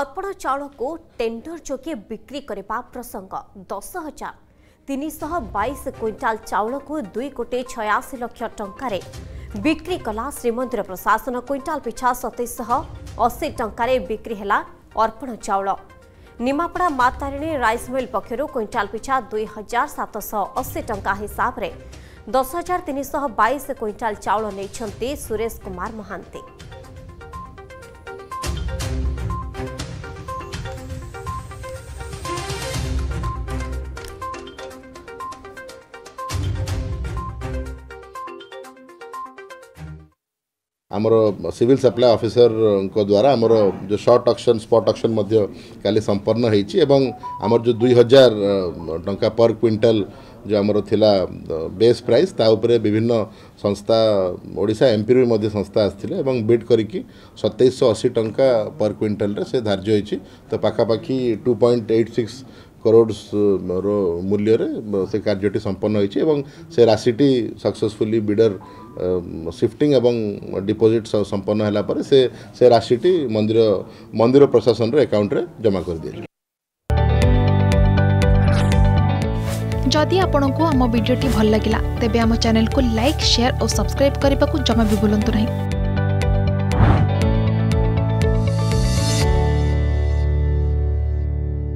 ଅର୍ପଣ ଚାଉଳକୁ ଟେଣ୍ଡର ଯୋଗେ ବିକ୍ରି କରିବା ପ୍ରସଙ୍ଗ ଦଶ ହଜାର ତିନିଶହ ବାଇଶ କ୍ୱିଣ୍ଟାଲ ଚାଉଳକୁ ଦୁଇ କୋଟି ଛୟାଅଶୀ ଲକ୍ଷ ଟଙ୍କାରେ ବିକ୍ରି କଲା ଶ୍ରୀମନ୍ଦିର ପ୍ରଶାସନ କ୍ୱିଣ୍ଟାଲ ପିଛା ସତେଇଶହ ଅଶୀ ଟଙ୍କାରେ ବିକ୍ରି ହେଲା ଅର୍ପଣ ଚାଉଳ ନିମାପଡ଼ା ମାତାରିଣୀ ରାଇସ୍ ମିଲ୍ ପକ୍ଷରୁ କ୍ୱିଣ୍ଟାଲ ପିଛା ଦୁଇ ହଜାର ସାତଶହ ଅଶୀ ଟଙ୍କା ହିସାବରେ ଦଶ ହଜାର ତିନିଶହ ବାଇଶ କ୍ୱିଣ୍ଟାଲ ଚାଉଳ ନେଇଛନ୍ତି ସୁରେଶ କୁମାର ମହାନ୍ତି ଆମର ସିଭିଲ୍ ସପ୍ଲାଏ ଅଫିସରଙ୍କ ଦ୍ୱାରା ଆମର ଯେଉଁ ସର୍ଟ ଅକ୍ସନ୍ ସ୍ପଟ୍ ଅକ୍ସନ୍ ମଧ୍ୟ କାଲି ସମ୍ପନ୍ନ ହେଇଛି ଏବଂ ଆମର ଯେଉଁ ଦୁଇ ହଜାର ଟଙ୍କା ପର୍ କ୍ୱିଣ୍ଟାଲ୍ ଯେଉଁ ଆମର ଥିଲା ବେସ୍ ପ୍ରାଇସ୍ ତା ଉପରେ ବିଭିନ୍ନ ସଂସ୍ଥା ଓଡ଼ିଶା ଏମ୍ପିରୁ ମଧ୍ୟ ସଂସ୍ଥା ଆସିଥିଲେ ଏବଂ ବିଡ୍ କରିକି ସତେଇଶହ ଅଶୀ ଟଙ୍କା ପର୍ କ୍ୱିଣ୍ଟାଲ୍ରେ ସେ ଧାର୍ଯ୍ୟ ହୋଇଛି ତ ପାଖାପାଖି ଟୁ ପଏଣ୍ଟ ଏଇଟ୍ ସିକ୍ସ କରୋଡ଼ର ମୂଲ୍ୟରେ ସେ କାର୍ଯ୍ୟଟି ସମ୍ପନ୍ନ ହୋଇଛି ଏବଂ ସେ ରାଶିଟି ସକ୍ସେସଫୁଲି ବିଡ଼ର ସିଫ୍ଟିଂ ଏବଂ ଡିପୋଜିଟ୍ ସମ୍ପନ୍ନ ହେଲା ପରେ ସେ ସେ ରାଶିଟି ମନ୍ଦିର ମନ୍ଦିର ପ୍ରଶାସନର ଆକାଉଣ୍ଟରେ ଜମା କରିଦିଆଯିବ ଯଦି ଆପଣଙ୍କୁ ଆମ ଭିଡ଼ିଓଟି ଭଲ ଲାଗିଲା ତେବେ ଆମ ଚ୍ୟାନେଲକୁ ଲାଇକ୍ ସେୟାର ଓ ସବସ୍କ୍ରାଇବ୍ କରିବାକୁ ଜମା ବି ଭୁଲନ୍ତୁ ନାହିଁ